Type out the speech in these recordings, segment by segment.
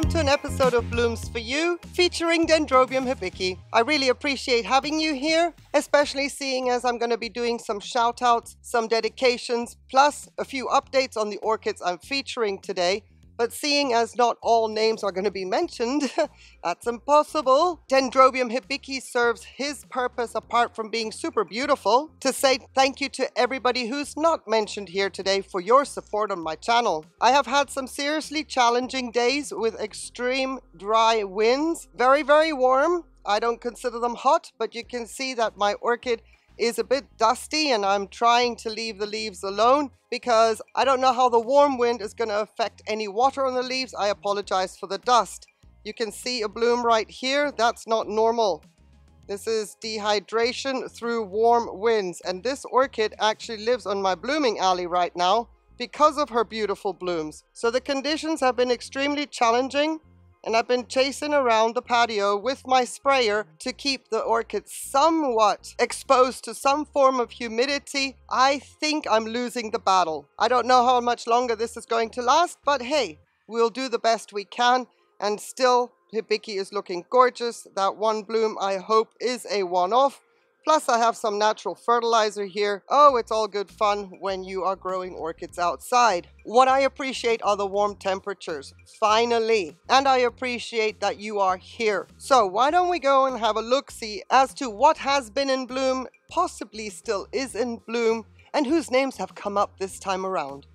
Welcome to an episode of Blooms for You featuring Dendrobium hibiki. I really appreciate having you here, especially seeing as I'm going to be doing some shout outs, some dedications, plus a few updates on the orchids I'm featuring today. But seeing as not all names are going to be mentioned, that's impossible. Dendrobium hibiki serves his purpose apart from being super beautiful to say thank you to everybody who's not mentioned here today for your support on my channel. I have had some seriously challenging days with extreme dry winds, very, very warm. I don't consider them hot, but you can see that my orchid is a bit dusty and I'm trying to leave the leaves alone because I don't know how the warm wind is going to affect any water on the leaves. I apologize for the dust. You can see a bloom right here. That's not normal. This is dehydration through warm winds. And this orchid actually lives on my blooming alley right now because of her beautiful blooms. So the conditions have been extremely challenging and I've been chasing around the patio with my sprayer to keep the orchids somewhat exposed to some form of humidity. I think I'm losing the battle. I don't know how much longer this is going to last, but hey, we'll do the best we can and still Hibiki is looking gorgeous. That one bloom I hope is a one-off. Plus I have some natural fertilizer here. Oh, it's all good fun when you are growing orchids outside. What I appreciate are the warm temperatures, finally. And I appreciate that you are here. So why don't we go and have a look-see as to what has been in bloom, possibly still is in bloom, and whose names have come up this time around.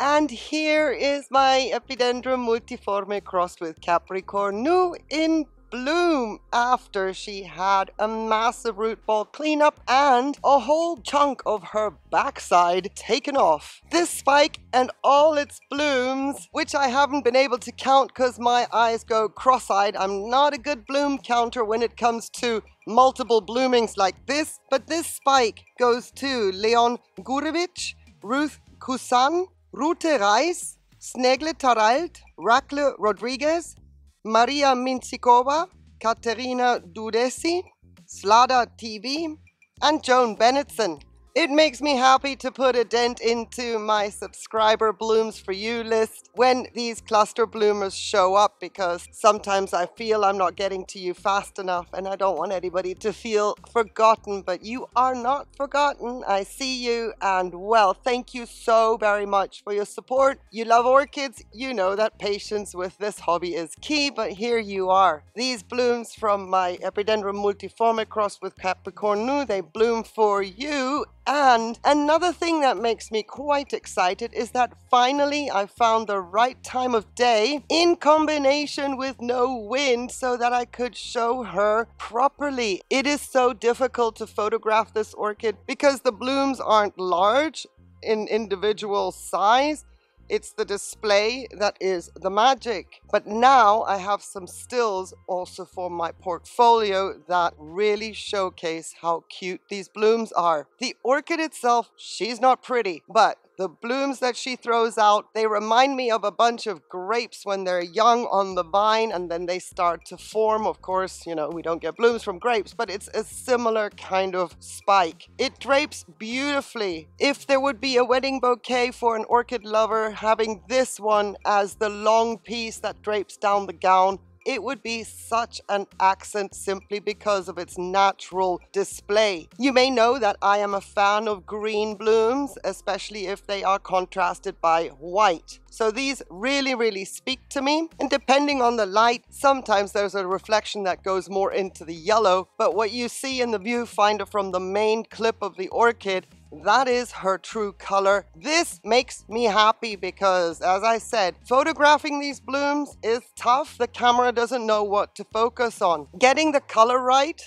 And here is my Epidendrum multiforme crossed with Capricornu in bloom after she had a massive root ball cleanup and a whole chunk of her backside taken off. This spike and all its blooms, which I haven't been able to count because my eyes go cross-eyed. I'm not a good bloom counter when it comes to multiple bloomings like this, but this spike goes to Leon Gurevich, Ruth Kusan, Rute Reis, Snegle Taralt, Rakle Rodriguez, Maria Minsikova, Katerina Dudesi, Slada TV, and Joan Bennetson. It makes me happy to put a dent into my subscriber blooms for you list when these cluster bloomers show up because sometimes I feel I'm not getting to you fast enough and I don't want anybody to feel forgotten, but you are not forgotten. I see you and well, thank you so very much for your support. You love orchids, you know that patience with this hobby is key, but here you are. These blooms from my Epidendrum multiforme crossed with Capricornu, they bloom for you and another thing that makes me quite excited is that finally I found the right time of day in combination with no wind so that I could show her properly. It is so difficult to photograph this orchid because the blooms aren't large in individual size it's the display that is the magic. But now I have some stills also for my portfolio that really showcase how cute these blooms are. The orchid itself, she's not pretty, but the blooms that she throws out, they remind me of a bunch of grapes when they're young on the vine and then they start to form. Of course, you know, we don't get blooms from grapes, but it's a similar kind of spike. It drapes beautifully. If there would be a wedding bouquet for an orchid lover, having this one as the long piece that drapes down the gown it would be such an accent simply because of its natural display. You may know that I am a fan of green blooms, especially if they are contrasted by white. So these really, really speak to me. And depending on the light, sometimes there's a reflection that goes more into the yellow. But what you see in the viewfinder from the main clip of the orchid that is her true color. This makes me happy because, as I said, photographing these blooms is tough. The camera doesn't know what to focus on. Getting the color right,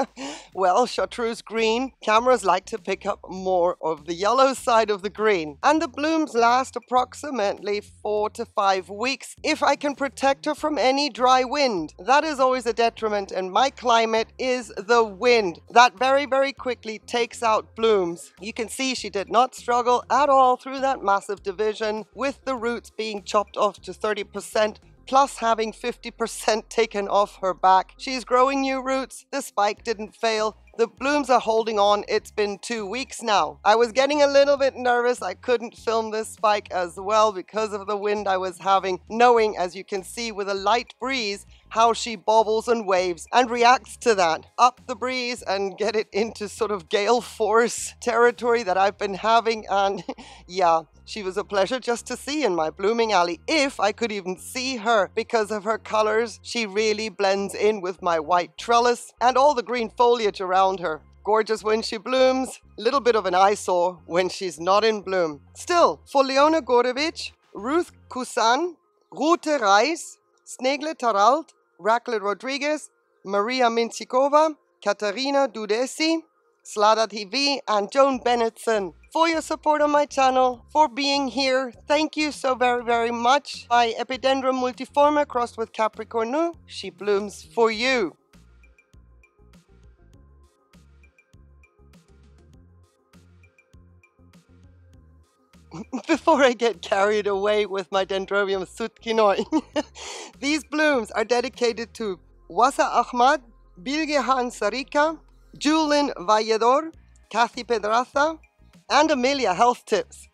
well, chartreuse green, cameras like to pick up more of the yellow side of the green. And the blooms last approximately four to five weeks if I can protect her from any dry wind. That is always a detriment and my climate is the wind. That very, very quickly takes out blooms. You can see she did not struggle at all through that massive division with the roots being chopped off to 30% plus having 50% taken off her back. She's growing new roots. The spike didn't fail. The blooms are holding on. It's been two weeks now. I was getting a little bit nervous. I couldn't film this spike as well because of the wind I was having, knowing, as you can see, with a light breeze, how she bobbles and waves and reacts to that. Up the breeze and get it into sort of gale force territory that I've been having. And yeah, she was a pleasure just to see in my blooming alley. If I could even see her because of her colors, she really blends in with my white trellis and all the green foliage around her. Gorgeous when she blooms, little bit of an eyesore when she's not in bloom. Still, for Leona Gorevich, Ruth Kusan, Rute Reis, Snegle Taralt, Rakle Rodriguez, Maria Minchikova, Katarina Dudesi, Slada TV, and Joan Bennettson for your support on my channel, for being here. Thank you so very, very much. By Epidendrum multiforme crossed with Capricornu, she blooms for you. Before I get carried away with my Dendrobium Sutiknoi, these blooms are dedicated to Wasa Ahmad, Bilgehan Sarika, Julin Valledor, Kathy Pedraza, and Amelia Health Tips.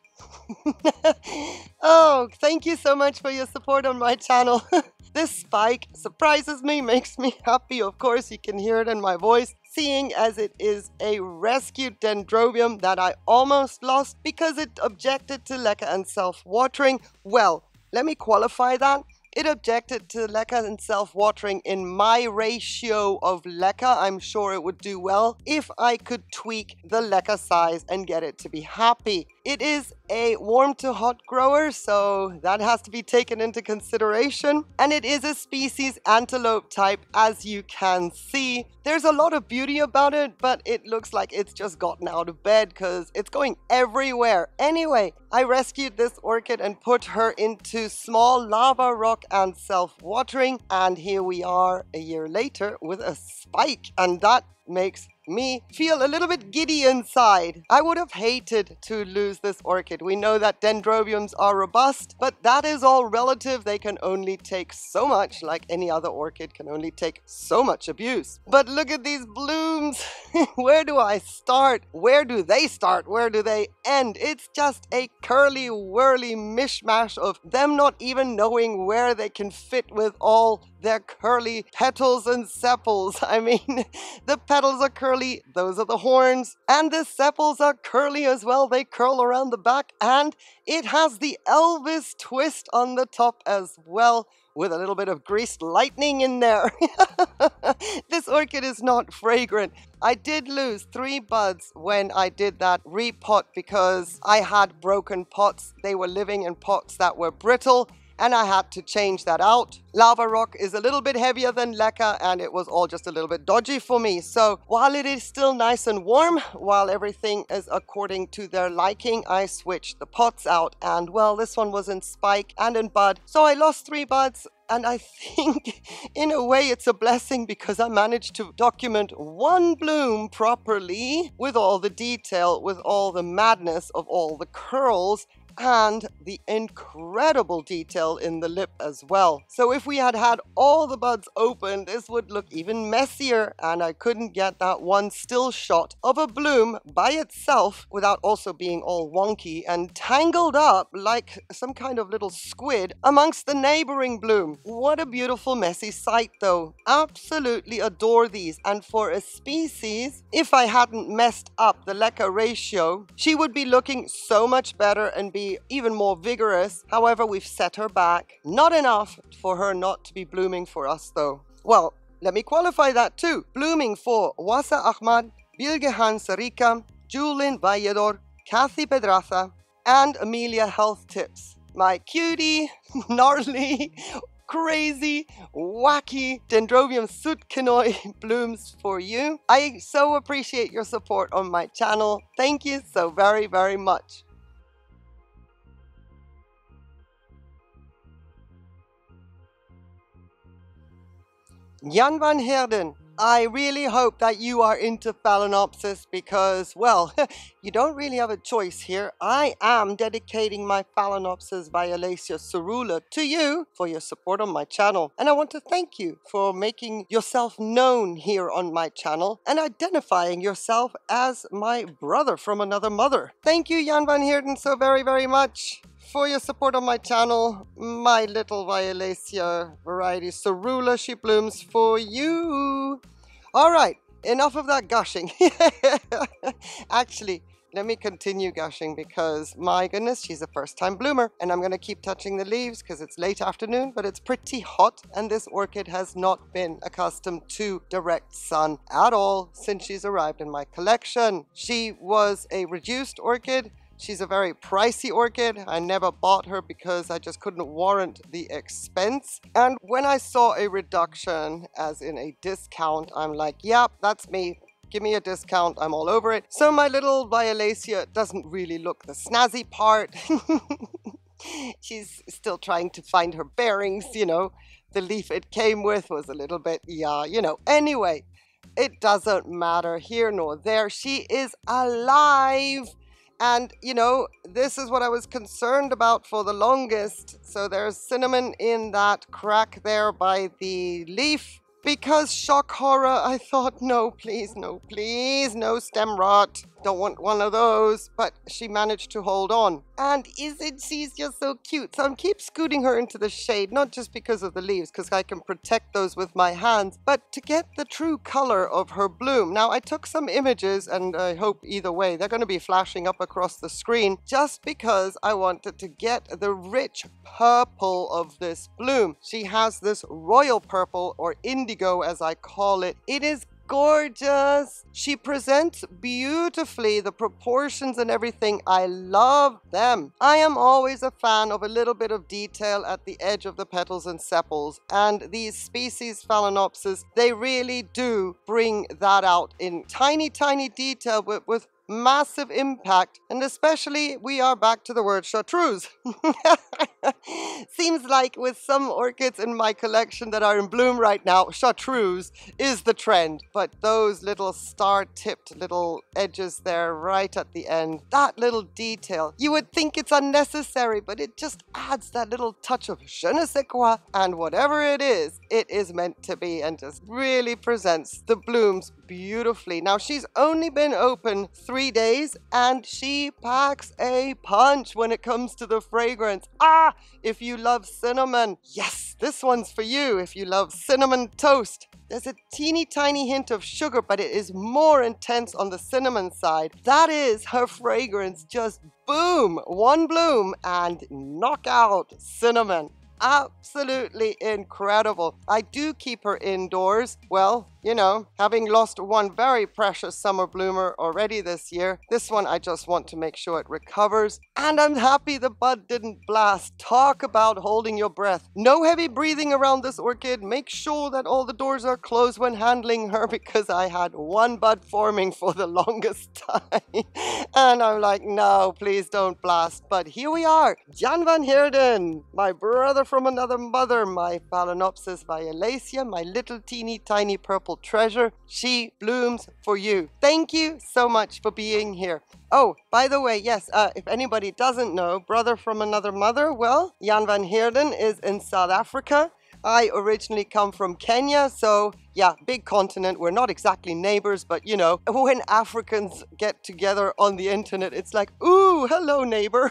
oh, thank you so much for your support on my channel. this spike surprises me, makes me happy. Of course, you can hear it in my voice, seeing as it is a rescued dendrobium that I almost lost because it objected to leca and self-watering. Well, let me qualify that. It objected to leca and self-watering in my ratio of leca. I'm sure it would do well if I could tweak the leca size and get it to be happy. It is a warm to hot grower, so that has to be taken into consideration. And it is a species antelope type, as you can see. There's a lot of beauty about it, but it looks like it's just gotten out of bed because it's going everywhere. Anyway, I rescued this orchid and put her into small lava rock and self-watering. And here we are a year later with a spike. And that makes me feel a little bit giddy inside. I would have hated to lose this orchid. We know that dendrobiums are robust, but that is all relative. They can only take so much, like any other orchid can only take so much abuse. But look at these blooms. Where do I start? Where do they start? Where do they end? It's just a curly whirly mishmash of them not even knowing where they can fit with all their curly petals and sepals. I mean, the petals are curly, those are the horns, and the sepals are curly as well. They curl around the back, and it has the Elvis twist on the top as well with a little bit of greased lightning in there. this orchid is not fragrant. I did lose three buds when I did that repot because I had broken pots. They were living in pots that were brittle and I had to change that out. Lava rock is a little bit heavier than leca and it was all just a little bit dodgy for me. So while it is still nice and warm, while everything is according to their liking, I switched the pots out and well, this one was in spike and in bud. So I lost three buds and I think in a way it's a blessing because I managed to document one bloom properly with all the detail, with all the madness of all the curls and the incredible detail in the lip as well. So if we had had all the buds open, this would look even messier and I couldn't get that one still shot of a bloom by itself without also being all wonky and tangled up like some kind of little squid amongst the neighboring bloom. What a beautiful messy sight though. Absolutely adore these and for a species, if I hadn't messed up the leca ratio, she would be looking so much better and be even more vigorous. However, we've set her back. Not enough for her not to be blooming for us though. Well, let me qualify that too. Blooming for Wasa Ahmad, Bilgehan Sarika, Julin Valledor, Kathy Pedraza, and Amelia Health Tips. My cutie, gnarly, crazy, wacky Dendrobium sutiknoi blooms for you. I so appreciate your support on my channel. Thank you so very, very much. Jan van Heerden, I really hope that you are into Phalaenopsis because, well, you don't really have a choice here. I am dedicating my Phalaenopsis violacea coerulea to you for your support on my channel. And I want to thank you for making yourself known here on my channel and identifying yourself as my brother from another mother. Thank you, Jan van Heerden, so very, very much for your support on my channel. My little Violacea variety Coerulea, she blooms for you. All right, enough of that gushing. Actually, let me continue gushing because my goodness, she's a first time bloomer and I'm going to keep touching the leaves because it's late afternoon, but it's pretty hot and this orchid has not been accustomed to direct sun at all since she's arrived in my collection. She was a reduced orchid She's a very pricey orchid. I never bought her because I just couldn't warrant the expense. And when I saw a reduction, as in a discount, I'm like, yep, that's me. Give me a discount, I'm all over it. So my little Violacea doesn't really look the snazzy part. She's still trying to find her bearings, you know. The leaf it came with was a little bit, yeah, you know. Anyway, it doesn't matter here nor there. She is alive. And, you know, this is what I was concerned about for the longest. So there's cinnamon in that crack there by the leaf. Because shock horror, I thought, no, please, no, please, no stem rot. Don't want one of those, but she managed to hold on. And isn't she just so cute? So I'm keep scooting her into the shade, not just because of the leaves, because I can protect those with my hands, but to get the true color of her bloom. Now, I took some images, and I hope either way, they're going to be flashing up across the screen, just because I wanted to get the rich purple of this bloom. She has this royal purple, or indigo as I call it. It is gorgeous. She presents beautifully the proportions and everything. I love them. I am always a fan of a little bit of detail at the edge of the petals and sepals. And these species Phalaenopsis, they really do bring that out in tiny, tiny detail with, with massive impact, and especially we are back to the word chartreuse. Seems like with some orchids in my collection that are in bloom right now, chartreuse is the trend, but those little star-tipped little edges there right at the end, that little detail, you would think it's unnecessary, but it just adds that little touch of je ne sais quoi, and whatever it is, it is meant to be and just really presents the blooms beautifully. Now she's only been open three three days and she packs a punch when it comes to the fragrance. Ah, if you love cinnamon, yes, this one's for you. If you love cinnamon toast, there's a teeny tiny hint of sugar, but it is more intense on the cinnamon side. That is her fragrance. Just boom, one bloom and knock out cinnamon absolutely incredible. I do keep her indoors. Well, you know, having lost one very precious summer bloomer already this year, this one I just want to make sure it recovers. And I'm happy the bud didn't blast. Talk about holding your breath. No heavy breathing around this orchid. Make sure that all the doors are closed when handling her because I had one bud forming for the longest time. and I'm like, no, please don't blast. But here we are. Jan van Heerden, my brother from another mother, my Phalaenopsis violacea, my little teeny tiny purple treasure. She blooms for you. Thank you so much for being here. Oh, by the way, yes, uh, if anybody doesn't know, brother from another mother, well, Jan van Heerden is in South Africa. I originally come from Kenya, so yeah, big continent. We're not exactly neighbors, but you know, when Africans get together on the internet, it's like, ooh, hello, neighbor.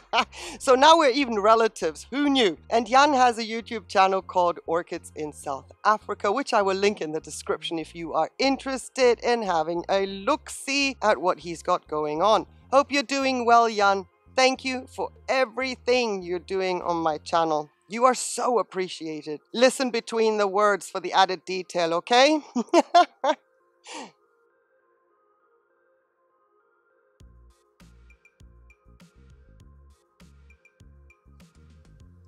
so now we're even relatives. Who knew? And Jan has a YouTube channel called Orchids in South Africa, which I will link in the description if you are interested in having a look see at what he's got going on. Hope you're doing well, Jan. Thank you for everything you're doing on my channel. You are so appreciated. Listen between the words for the added detail, okay?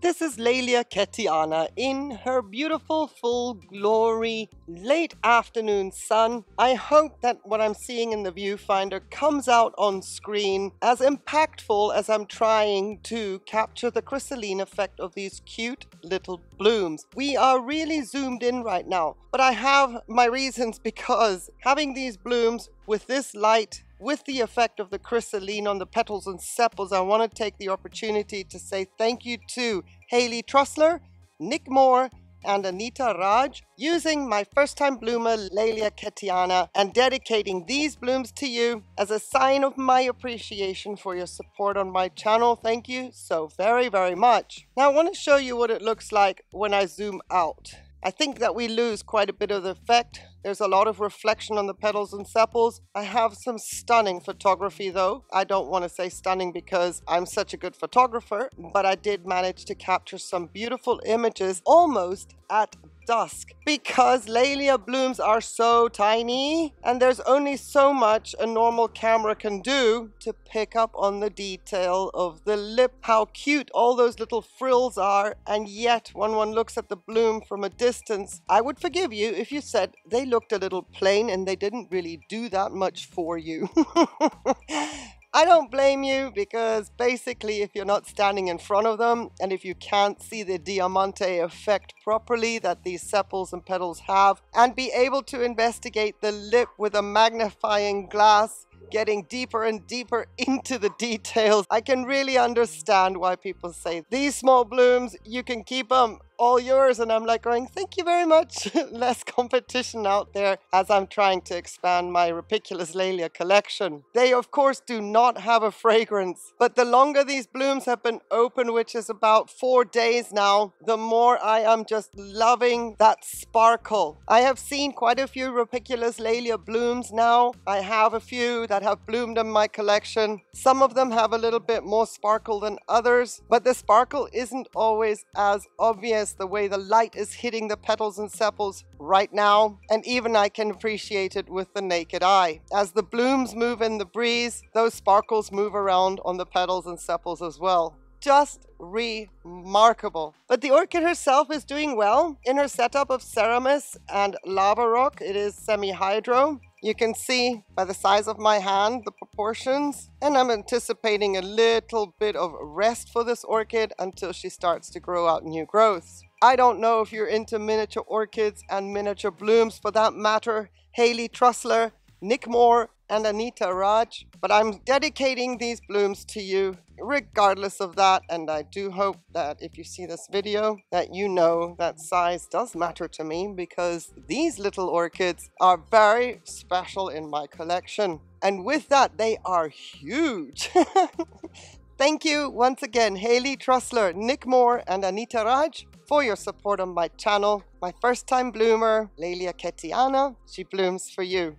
This is Laelia Kettieana in her beautiful full glory late afternoon sun. I hope that what I'm seeing in the viewfinder comes out on screen as impactful as I'm trying to capture the crystalline effect of these cute little blooms. We are really zoomed in right now, but I have my reasons because having these blooms with this light with the effect of the crystalline on the petals and sepals, I want to take the opportunity to say thank you to Haley Trussler, Nick Moore, and Anita Raj using my first time bloomer Laelia Kettieana and dedicating these blooms to you as a sign of my appreciation for your support on my channel. Thank you so very, very much. Now I want to show you what it looks like when I zoom out. I think that we lose quite a bit of the effect. There's a lot of reflection on the petals and sepals. I have some stunning photography though. I don't want to say stunning because I'm such a good photographer, but I did manage to capture some beautiful images almost at dusk because Laelia blooms are so tiny and there's only so much a normal camera can do to pick up on the detail of the lip, how cute all those little frills are and yet when one looks at the bloom from a distance, I would forgive you if you said they looked a little plain and they didn't really do that much for you. I don't blame you because basically if you're not standing in front of them and if you can't see the diamante effect properly that these sepals and petals have and be able to investigate the lip with a magnifying glass getting deeper and deeper into the details, I can really understand why people say these small blooms, you can keep them all yours. And I'm like going, thank you very much. Less competition out there as I'm trying to expand my Rupicolous Laelia collection. They, of course, do not have a fragrance, but the longer these blooms have been open, which is about four days now, the more I am just loving that sparkle. I have seen quite a few Rupicolous Laelia blooms now. I have a few that have bloomed in my collection. Some of them have a little bit more sparkle than others, but the sparkle isn't always as obvious the way the light is hitting the petals and sepals right now, and even I can appreciate it with the naked eye. As the blooms move in the breeze, those sparkles move around on the petals and sepals as well just remarkable. But the orchid herself is doing well. In her setup of Ceramis and lava rock, it is semi-hydro. You can see by the size of my hand the proportions and I'm anticipating a little bit of rest for this orchid until she starts to grow out new growths. I don't know if you're into miniature orchids and miniature blooms for that matter. Haley Trussler, Nick Moore and Anita Raj, but I'm dedicating these blooms to you regardless of that and I do hope that if you see this video that you know that size does matter to me because these little orchids are very special in my collection and with that they are huge Thank you once again Haley Trussler, Nick Moore and Anita Raj for your support on my channel. My first time bloomer, Laelia Kettieana, she blooms for you.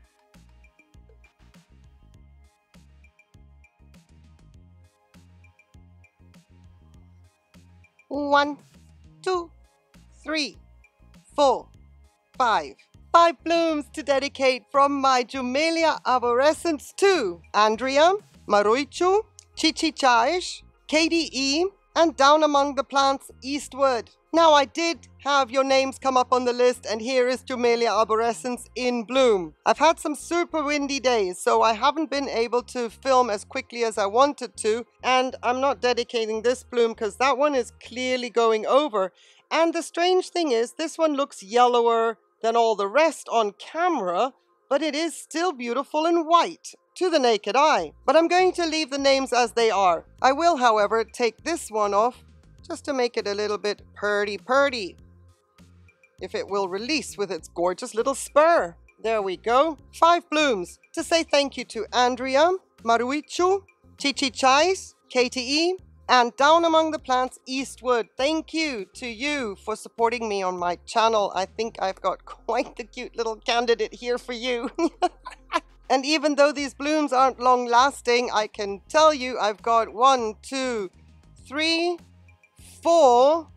One, two, three, four, five. Five blooms to dedicate from my Jumellea arborescens to Andrea, Maruichu, Chichichaish, KDE, and down among the plants eastward. Now I did have your names come up on the list and here is Jumellea arborescens in bloom. I've had some super windy days so I haven't been able to film as quickly as I wanted to and I'm not dedicating this bloom because that one is clearly going over and the strange thing is this one looks yellower than all the rest on camera but it is still beautiful and white to the naked eye. But I'm going to leave the names as they are. I will, however, take this one off just to make it a little bit purdy-purdy. If it will release with its gorgeous little spur. There we go. Five blooms to say thank you to Andrea, Maruichu, Chichichais, KTE, and down among the plants eastward. Thank you to you for supporting me on my channel. I think I've got quite the cute little candidate here for you. and even though these blooms aren't long lasting, I can tell you I've got one, two, three, four,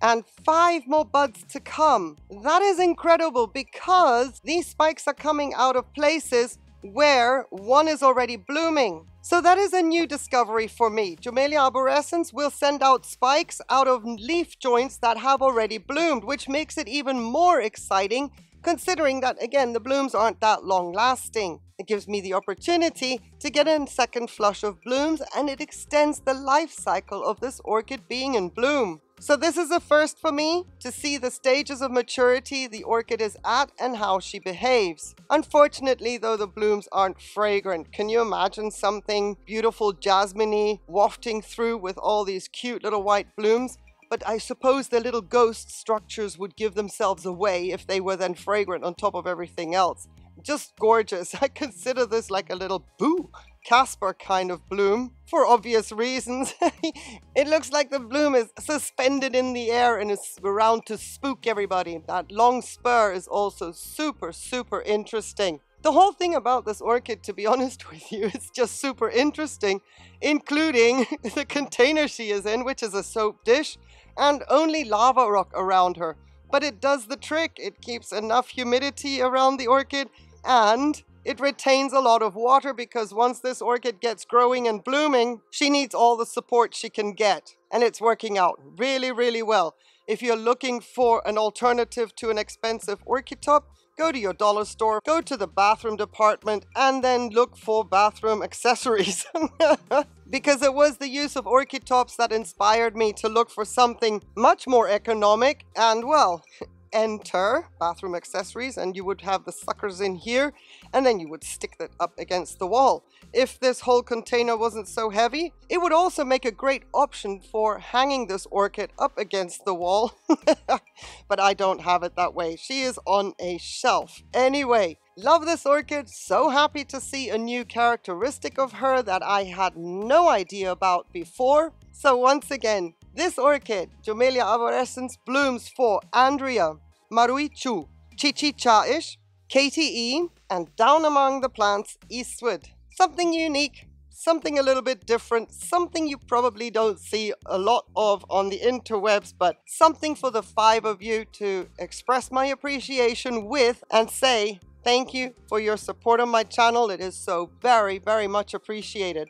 and five more buds to come. That is incredible because these spikes are coming out of places where one is already blooming. So that is a new discovery for me. Jumellea arborescens will send out spikes out of leaf joints that have already bloomed, which makes it even more exciting considering that again the blooms aren't that long lasting. It gives me the opportunity to get a second flush of blooms and it extends the life cycle of this orchid being in bloom. So this is a first for me to see the stages of maturity the orchid is at and how she behaves. Unfortunately though the blooms aren't fragrant. Can you imagine something beautiful jasmine wafting through with all these cute little white blooms? But I suppose the little ghost structures would give themselves away if they were then fragrant on top of everything else. Just gorgeous. I consider this like a little boo Casper kind of bloom for obvious reasons. it looks like the bloom is suspended in the air and is around to spook everybody. That long spur is also super, super interesting. The whole thing about this orchid, to be honest with you, is just super interesting, including the container she is in, which is a soap dish and only lava rock around her. But it does the trick. It keeps enough humidity around the orchid and it retains a lot of water because once this orchid gets growing and blooming, she needs all the support she can get. And it's working out really, really well. If you're looking for an alternative to an expensive orchid top, go to your dollar store, go to the bathroom department, and then look for bathroom accessories. because it was the use of orchid tops that inspired me to look for something much more economic and, well, enter bathroom accessories and you would have the suckers in here and then you would stick that up against the wall. If this whole container wasn't so heavy, it would also make a great option for hanging this orchid up against the wall. but I don't have it that way. She is on a shelf. Anyway, love this orchid. So happy to see a new characteristic of her that I had no idea about before. So once again, this orchid, Jumellea arborescens, blooms for Andrea, Maruichu, Chichi Chaish, KTE, and down among the plants eastward. Something unique, something a little bit different, something you probably don't see a lot of on the interwebs, but something for the five of you to express my appreciation with and say thank you for your support on my channel. It is so very, very much appreciated.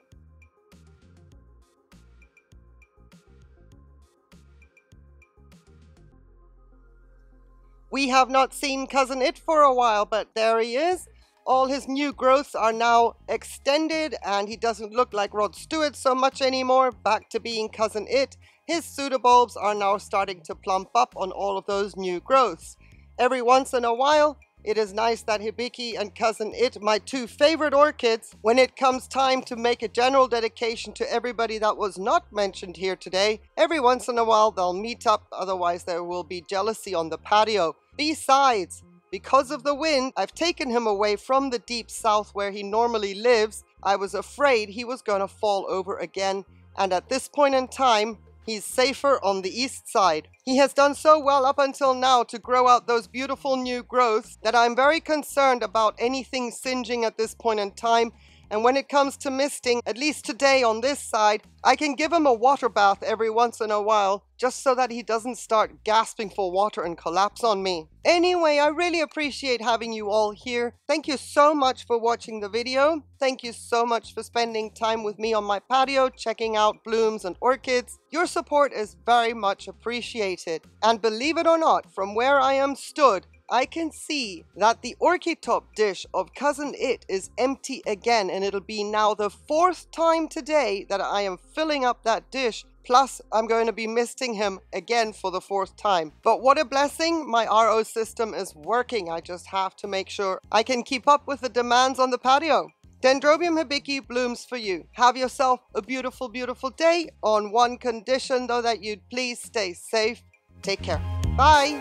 We have not seen Cousin It for a while, but there he is. All his new growths are now extended and he doesn't look like Rod Stewart so much anymore, back to being Cousin It. His pseudobulbs are now starting to plump up on all of those new growths. Every once in a while, it is nice that Hibiki and Cousin It, my two favorite orchids, when it comes time to make a general dedication to everybody that was not mentioned here today, every once in a while they'll meet up, otherwise there will be jealousy on the patio. Besides, because of the wind, I've taken him away from the deep south where he normally lives. I was afraid he was going to fall over again, and at this point in time, He's safer on the east side. He has done so well up until now to grow out those beautiful new growths that I'm very concerned about anything singeing at this point in time and when it comes to misting, at least today on this side, I can give him a water bath every once in a while, just so that he doesn't start gasping for water and collapse on me. Anyway, I really appreciate having you all here. Thank you so much for watching the video. Thank you so much for spending time with me on my patio, checking out blooms and orchids. Your support is very much appreciated. And believe it or not, from where I am stood, I can see that the Orchid-top dish of Cousin It is empty again and it'll be now the fourth time today that I am filling up that dish Plus, I'm going to be misting him again for the fourth time. But what a blessing, my RO system is working. I just have to make sure I can keep up with the demands on the patio. Dendrobium hibiki blooms for you. Have yourself a beautiful, beautiful day on one condition though that you'd please stay safe. Take care. Bye.